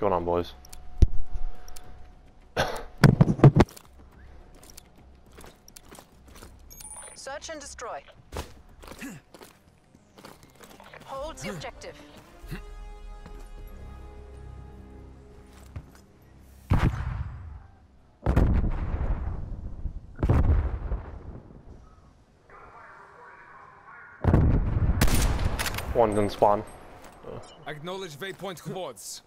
going on, boys? Search and destroy. Hold the objective. One's in spawn. Acknowledge waypoint coords.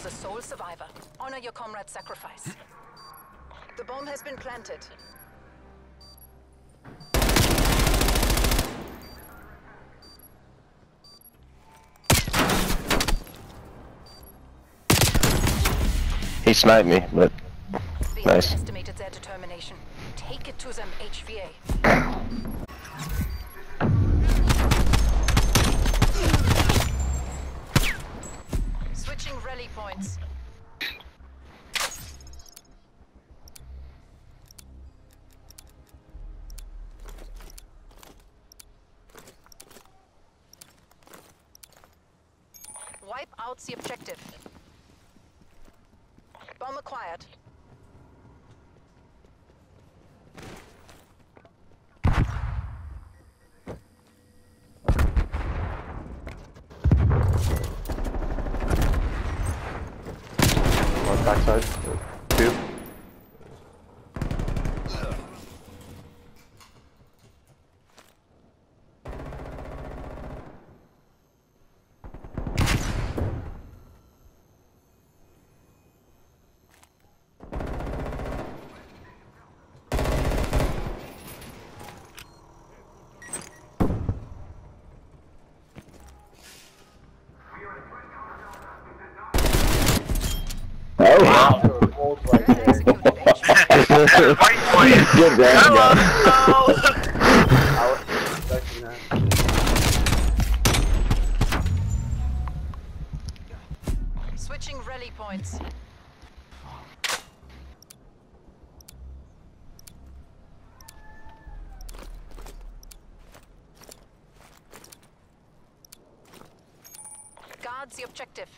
You're the sole survivor. Honor your comrade's sacrifice. The bomb has been planted. He sniped me, but Nice. underestimated their determination. Take it to them, HVA. Points. Wipe out the objective. Bomb acquired. Backside. Two. oh, Executed HVA. good round, guys. I was expecting that. Switching rally points. Guard the objective.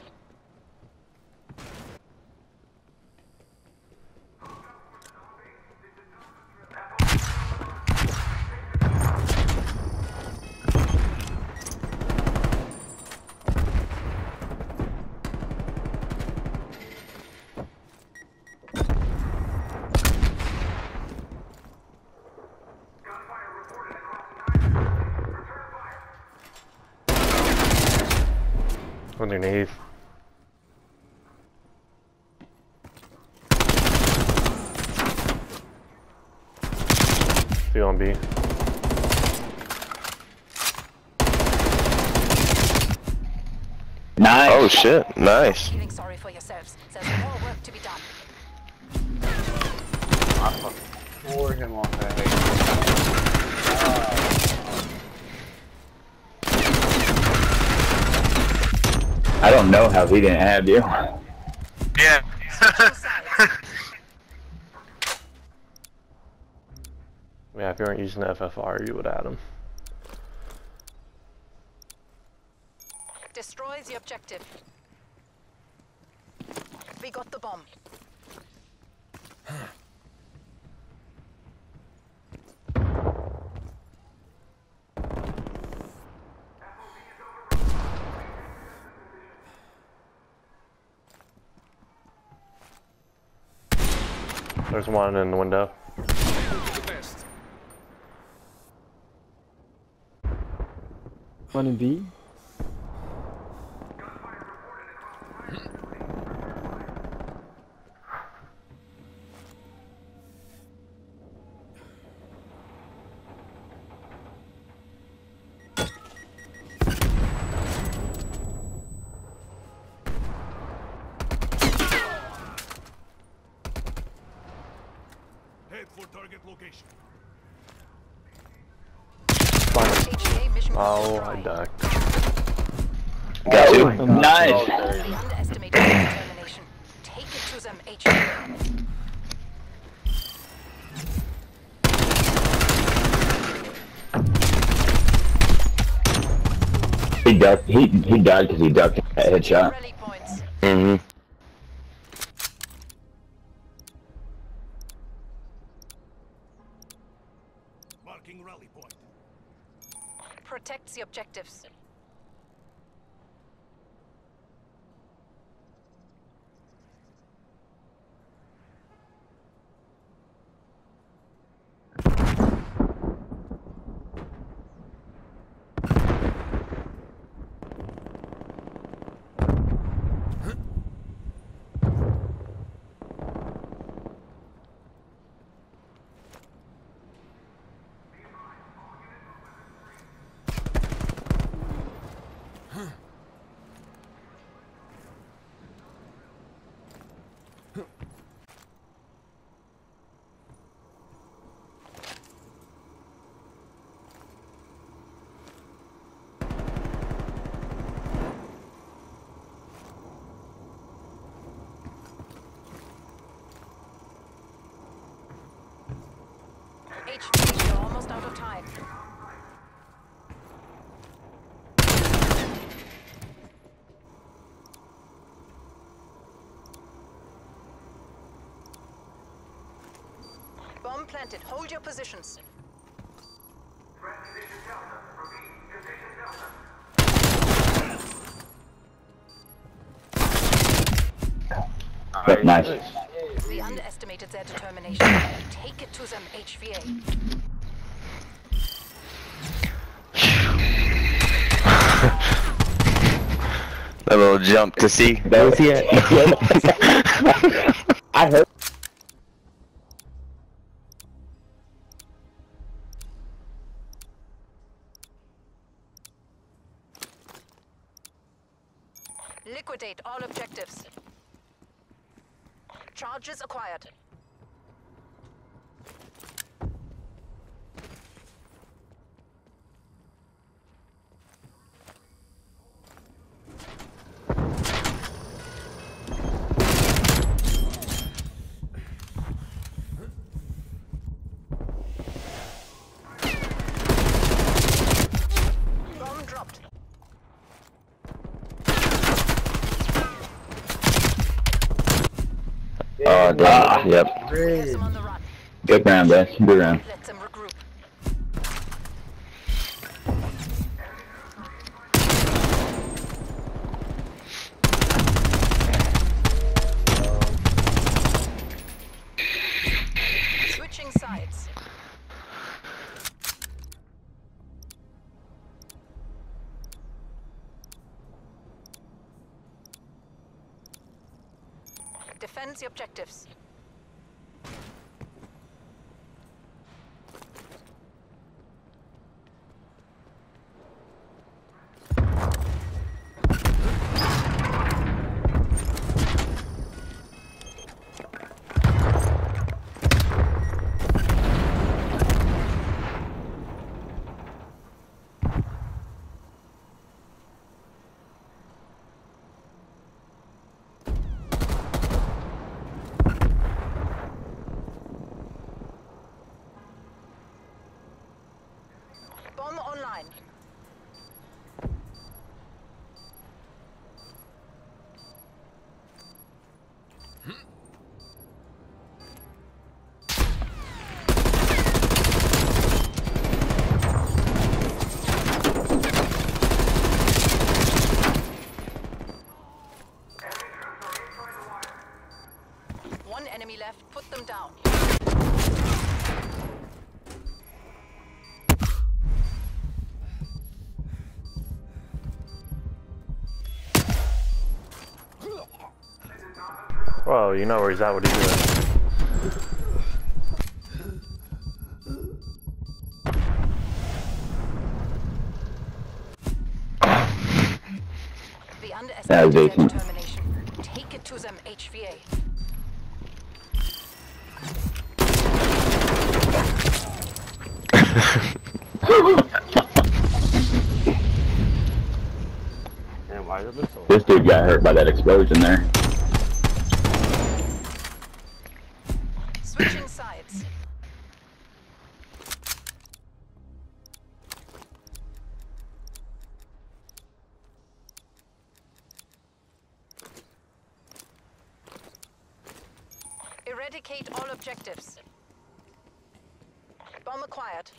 Underneath. Two on B. Nice. Oh shit, nice. Feeling sorry for yourselves. There's more work to be done. I fucking tore him off that. I don't know how he didn't have you. Yeah. Yeah, if you weren't using the FFAR, you would add him. Destroy the objective. We got the bomb. There's one in the window. One in B. Oh, I destroyed. ducked. Got you. Oh, Nice. We underestimated their determination. Take it to them, HVA. He ducked. He he died because he ducked a headshot. Rally points. Mm-hmm. Marking rally point. Protect the objectives. HVA, you're almost out of time. Bomb planted. Hold your positions. But nice. We underestimated their determination. Take it to them, HVA. That little jump to see. That was it. I heard. Liquidate all objectives. Charges acquired. Bomb dropped. Damn. Yep. There's them on the run. Good round, guys. Good round. Well, you know where he's at. What are you doing? We That was their Take it to them, HVA. Damn, why is it so? This dude got hurt by that explosion there. Switching sides. Eradicate all objectives. Bomb acquired.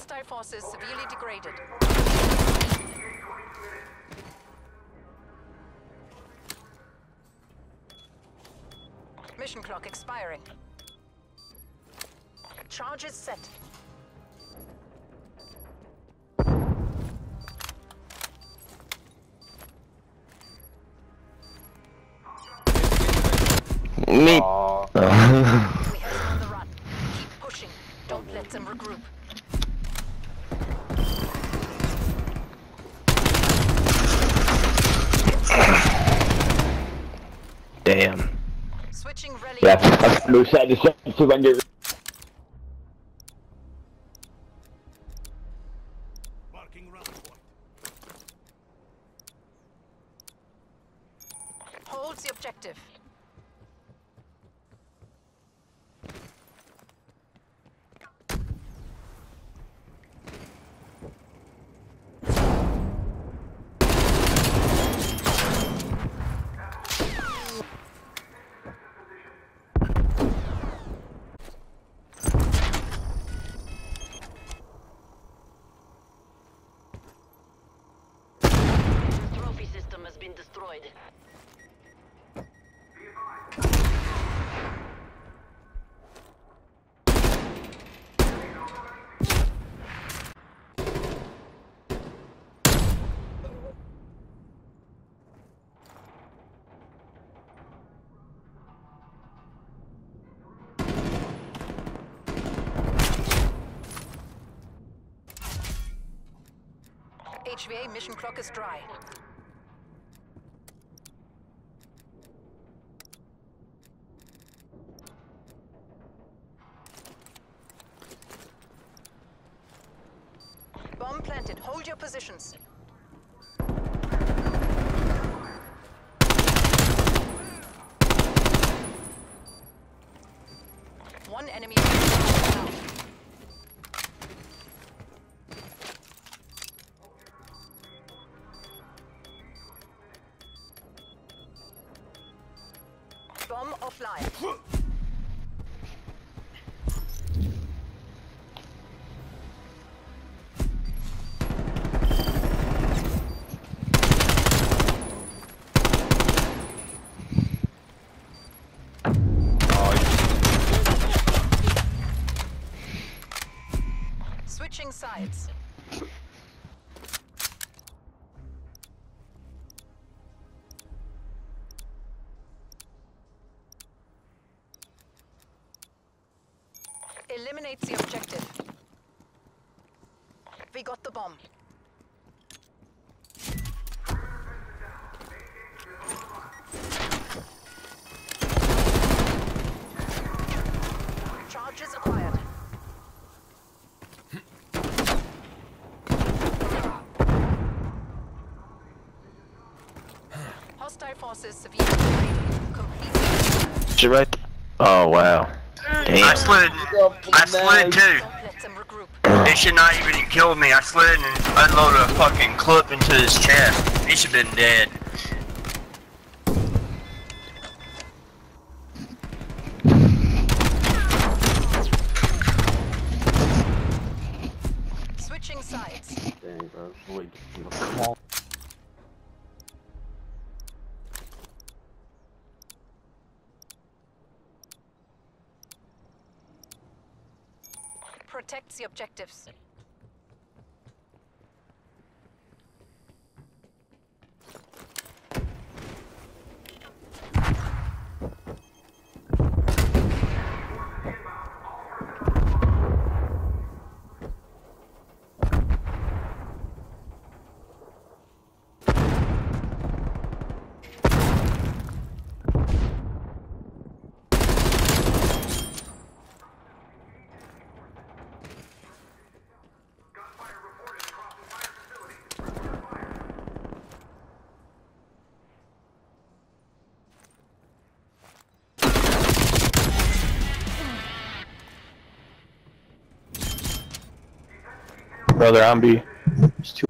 Hostile forces severely degraded. Mission clock expiring. Charges set. Me. Aw, Oh. We have on the run. Keep pushing. Don't let them regroup. Switching. Yeah, to side 200. Marking rally point. Holds the objective. Trophy system has been destroyed. HVA mission clock is dry. Bomb offline. Switching sides. Eliminates the objective. We got the bomb. Charges acquired. Hostile forces severely. Complete. Right. Oh wow. I slid. I slid too. It should not even killed me. I slid and unloaded a fucking clip into his chest. He should have been dead. Switching sides. dang, bro. Protect the objectives. Brother, I'm B. It's too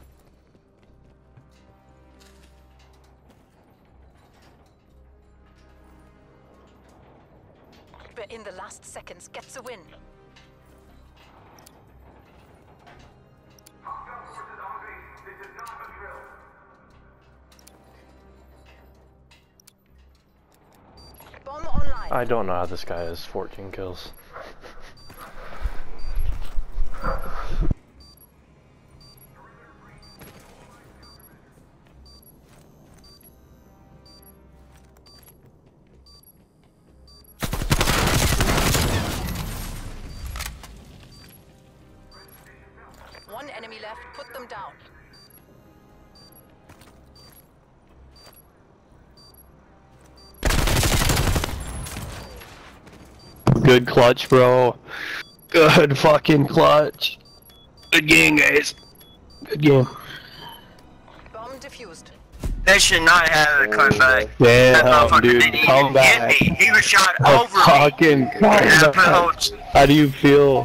But in the last seconds, gets a win. Bomb online. I don't know how this guy has 14 kills. Good clutch, bro. Good fucking clutch. Good game, guys. Good game. Bomb defused. They should not have it comeback. Damn, that motherfucker dude, didn't come back. hit me. He was shot A over me. fucking And comeback. How do you feel?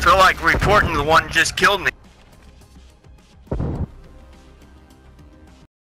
feel like reporting the one just killed me.